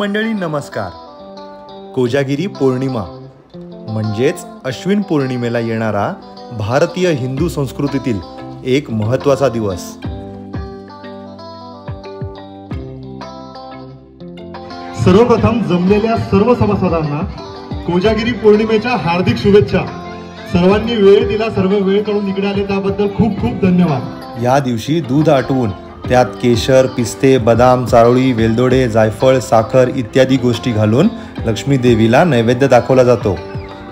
मंडळी नमस्कार. कोजागिरी पौर्णिमा म्हणजेच अश्विन पौर्णिमेला येणारा भारतीय हिंदू संस्कृतीतील एक महत्त्वाचा दिवस. सर्वप्रथम जमलेल्या सर्व सभासदांना कोजागिरी पौर्णिमेच्या हार्दिक शुभेच्छा. सर्वांनी वेळ दिला सर्व वेळ काढून इकडे आले त्याबद्दल खूप खूप धन्यवाद. या दिवशी दूध आटवून त्यात केशर पिस्ते बदाम चारोळी वेलदोडे जायफळ साखर इत्यादी गोष्टी घालून लक्ष्मी देवीला नैवेद्य दाखवला जातो.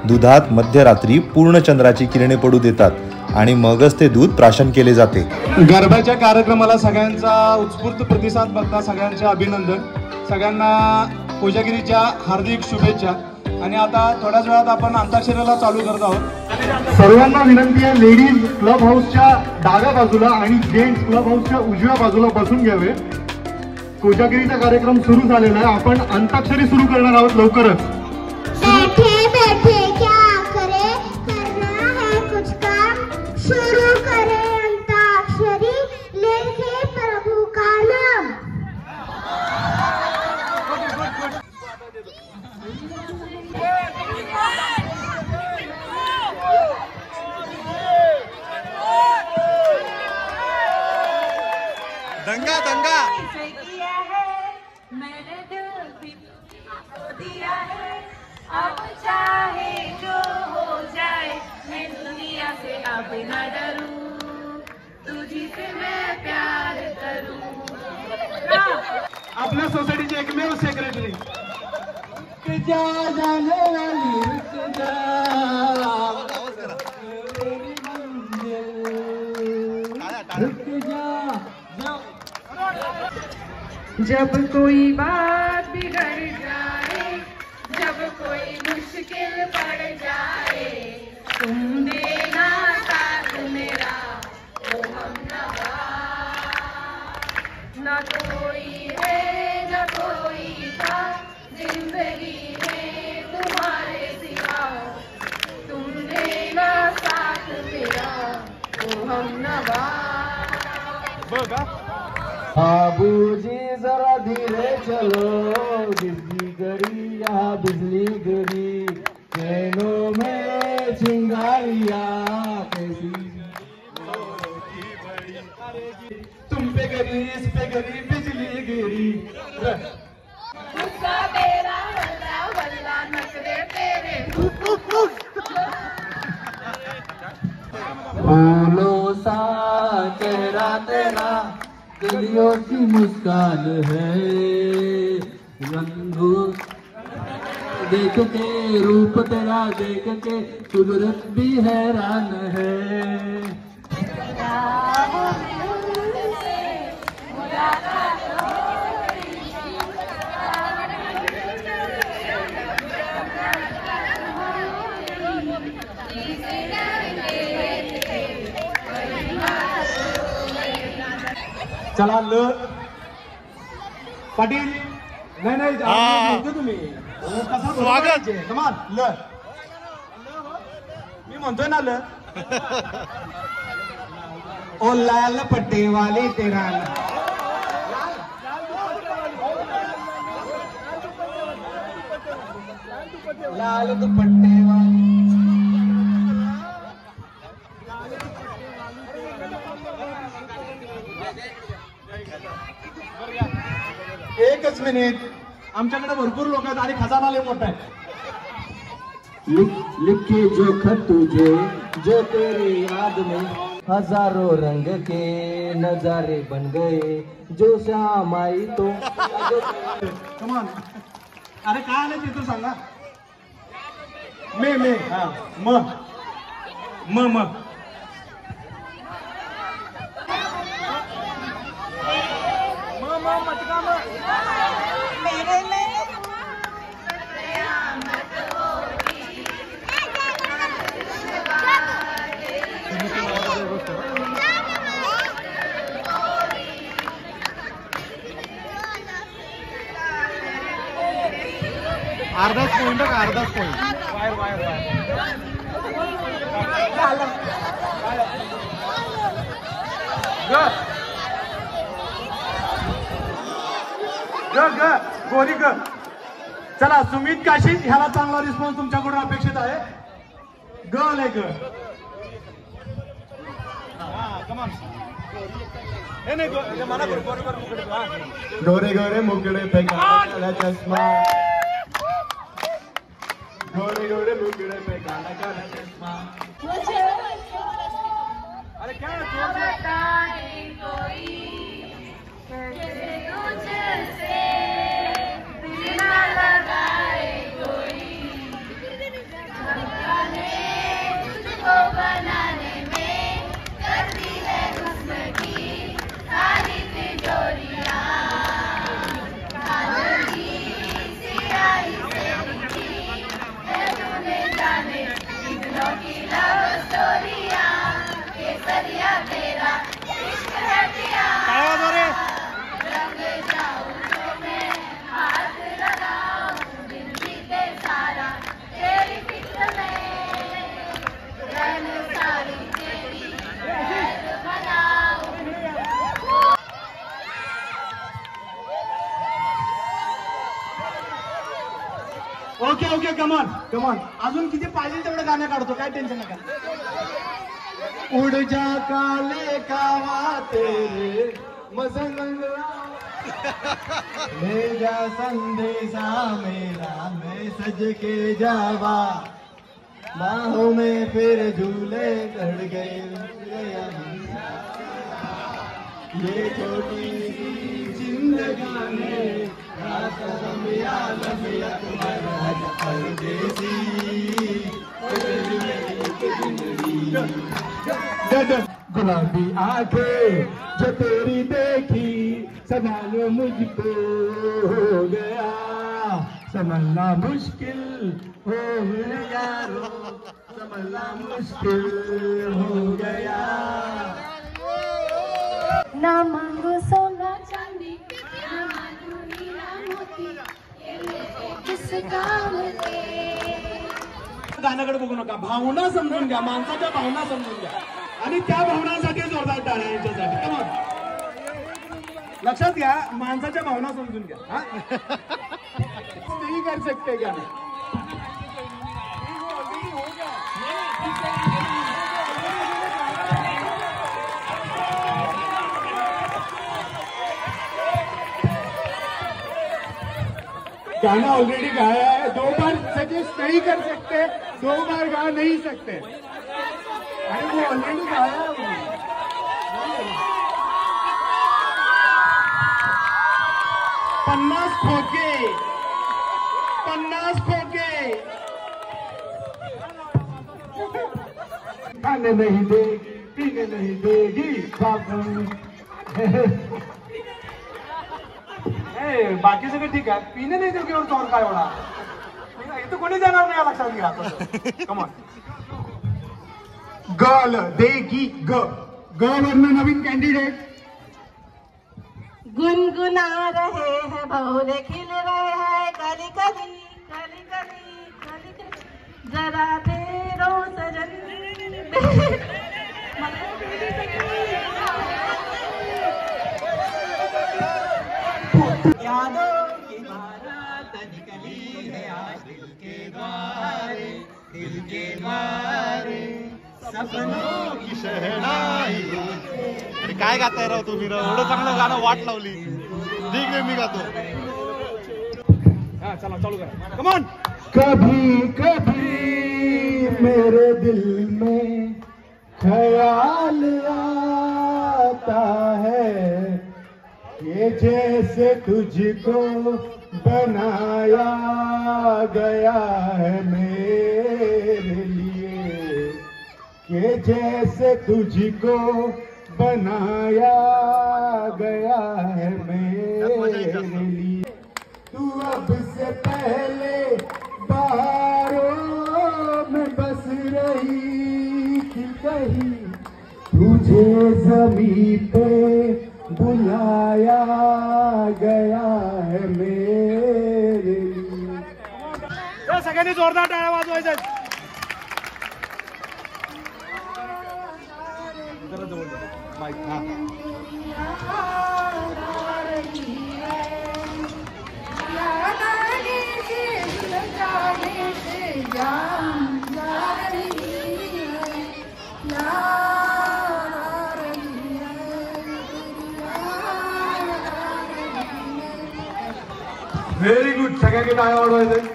दुधात मध्यरात्री पूर्ण चंद्राची किरणे पडू देतात आणि मगच ते दूध प्राशन केले जाते. गरब्याच्या कार्यक्रमाला सगळ्यांचा उत्स्फूर्त प्रतिसाद बघता सगळ्यांचे अभिनंदन. सगळ्यांना कोजागिरीच्या हार्दिक शुभेच्छा. आणि आता थोड्याच वेळात आपण अंताक्षरीला चालू करत आहोत. सर्वांना विनंती आहे लेडीज क्लब हाऊसच्या डाव्या बाजूला आणि जेंट्स क्लब हाऊसच्या उजव्या बाजूला बसून घ्यावे. कोजागिरीचा कार्यक्रम सुरू झालेला आहे. आपण अंताक्षरी सुरू करणार आहोत लवकरच. जब कोई बात बिगड़ जाए, जब कोई मुश्किल पड़ जाए, तुम देना साथ मेरा ओ हम न कोई है, न कोई था, ज़िंदगी में तुम्हारे सिवा। तुम देना साथ मेरा ओ हम नवा बाबूजी जरा धीरे चलो। बिजली गरी यहाँ बिजली गरी ट्रेनों में चिंगारिया, कैसी तुम पे गरी इस पे गरी बिजली गिरी की मुस्कान है। रंगू देख के रूप तेरा देख के कुदरत भी हैरान है। चला ल पाटील नाही नाही म्हणतो तुम्ही। हो, कसा स्वागत। कमान ल। मी म्हणतोय ना ल। ओ लाल पट्टे वाले तेरा लाल दुपट्टे आमच्याकडे भरपूर लोक आहेत आणि खजाना लय मोठा आहे लिखे जो खत तुझे जो तेरे याद में हज़ारों रंग के नजारे बन गए जो श्याम आई तो कमान अरे काय आलं ते तू सांगा मे मे हा म म म अर्धाच पॉइंट का अर्धाच पॉइंट ग ग गोरी ग चला सुमित काशी ह्याला चांगला रिस्पॉन्स तुमच्याकडून अपेक्षित आहे. गर्ल आहे गर्ल गोरे गोरे मुकड़े पे काला काला चश्मा गोरे गोरे मुकड़े पे काला मुझे अरे क्या बताए कोई कैसे तुझसे दिल ना लगाए कोई जाने तुझको बनाने में करती है हुस्न की सारी तिजोरियाँ काजल की सिराही से लिखी है तूने जाने दिलों की लव स्टोरियाँ केसरिया तेरा इश्क है पिया रंग जाऊँ तो मैं हाथ लगाऊँ दिल जीते सारा तेरी फ़िक्र में रंग सारी तेरी महल बनाऊँ ओके ओके कमॉन कमॉन अजून किती पाहिजे तेवढं गाणं काढतो टेन्शन उड जा काले ले जा संदेशा मेरा, मैं सज के जावा. बाहों में फिर झूले चढ़ गए ये छोटी सी जिंदगानी गुलाबी आँखें जो तेरी देखी संभालो मुझको हो गया। संभलना मुश्किल हो गया संभलना मुश्किल हो गया। ना मांगो सोना गाण्याकडे बघू नका. भावना समजून घ्या. माणसाच्या भावना समजून घ्या. आणि त्या भावनांसाठी जोरदार टाळ्या यांच्यासाठी. लक्षात घ्या माणसाच्या भावना समजून घ्या. हा? तेही कर सकते गाना ऑलरेडी गाया है। दो बार सजेस्ट नहीं कर सकते, दो बार गा नहीं सकते। अरे वो ऑलरेडी गाया है पन्नास खोके पन्नास खोके। खाने नहीं देगी, पीने नहीं देगी बाबू बाकी सगळं ठीक आहे. पिणे नाही तर देऊ चोर काय एवढा इथं कोणी जाणार नाही या लक्षात घ्या. कमॉन गल देगी ग. ग वरनं नवीन कॅन्डिडेट गुनगुना रहे हैं भौरे खिल रहे हैं कली कली कली कली कली कली जरा तेरो सजन द्वारे सपनों की शहनाई। अरे काय गाताय राव तुम्ही एवढं चांगलं गाणं वाट लावली. ठीक आहे, मी गातो. हा, चला, चालू करा. कमॉन कभी कभी मेरे दिल में ख्याल आता है ये जैसे तुझको बनाया गया है मेरे कि जैसे तुझको बनाया गया है मेरे लिए। तू अब से पहले बाहरों में बस रही थी कहीं। तुझे जमी पे बुलाया गया है मेरे लिए। जोरदार टाळ्या वेरी जवळ माईक हा. व्हेरी गुड सगळ्यांनी काय वाढवायचं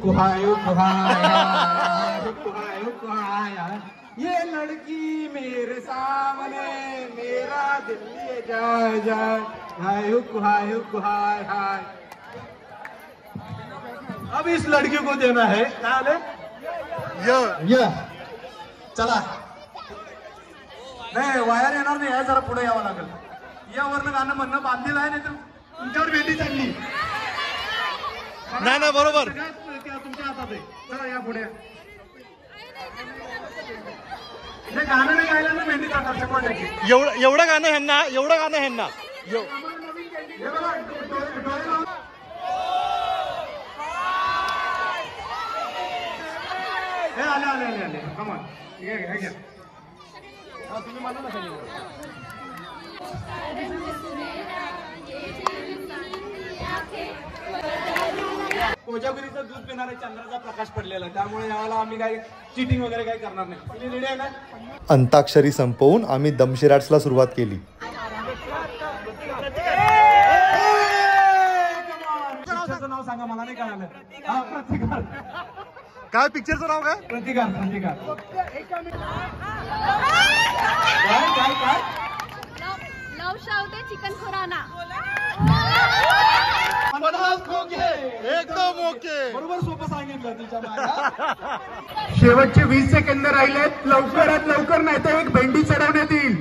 कुहाय कुहाय कुहाय कुहाय ये लड़की मेरे सामने मेरा दिल ये जाय जाय। हाय हुक हाय हुक हाय हाय। अब इस लड़की को देना है। क्या आले ये चला। नाही वायर येणार नाही आहे जरा पुढे यावं लागेल. यावरनं गाणं म्हणणं बांधलेलं आहे नाही तर तुमच्यावर भेटी चालली. नाही नाही बरोबर. तुमच्या हातात आहे. चला या पुढे हे गाणं नाही गायला ना एवढं एवढं गाणं ह्यांना एवढं गाणं ह्यांना. एव- हे बघा, डोळे- डोळे लावून- हे आले आले आले आले. कमान घ्या घ्या घ्या. हा, तुम्ही मला ना सांगितलं. कोजागिरीचं दूध पिणाऱ्या चंद्राचा प्रकाश पडलेला. आहे. त्यामुळे यावेळेला आम्ही काय चिटिंग वगैरे काही करणार नाही. तुम्ही रेडी आहे ना? अंताक्षरी संपवून आम्ही दमशिराट्सला सुरुवात केली. पिक्चरचं नाव सांगा मला नाही कळालं. हा प्रतिकार काय पिक्चरचं नाव काय? प्रतिकार प्रतिकार काय काय काय? लव शावते चिकन खुराना एकदम ओके. बरोबर सोपं सांगितलं तुझ्या मागे. शेवटचे वीस सेकंद राहिलेत. लवकरात लवकर नाही तर एक भेंडी चढवण्यात येईल.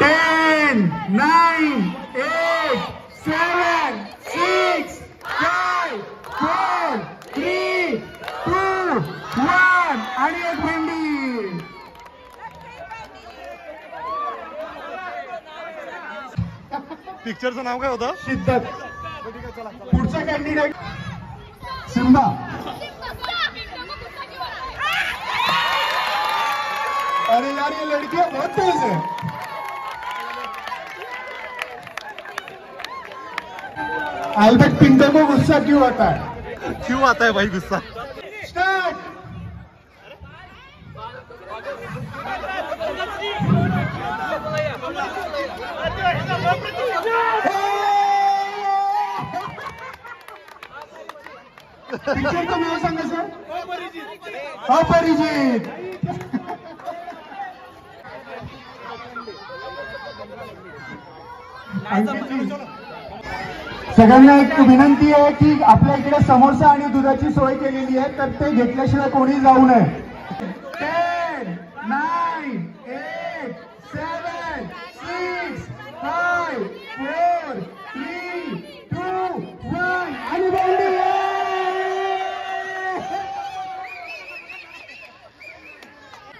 Ten nine eight seven. पिक्चरचं नाव काय होतं? शिद्दत। पुढचा कॅन्डिडेट सिम्बा अरे यार ये लड़कियाँ बहुत तेज है. अल्बर्ट पिंटो को गुस्सा क्यों आता है? क्यों आता है भाई गुस्सा? पिक्चरचं नाव सांगा सर सगळ्यांना एक विनंती आहे की आपल्या इकडे समोसा आणि दुधाची सोय केलेली आहे तर ते घेतल्याशिवाय कोणी जाऊ नये.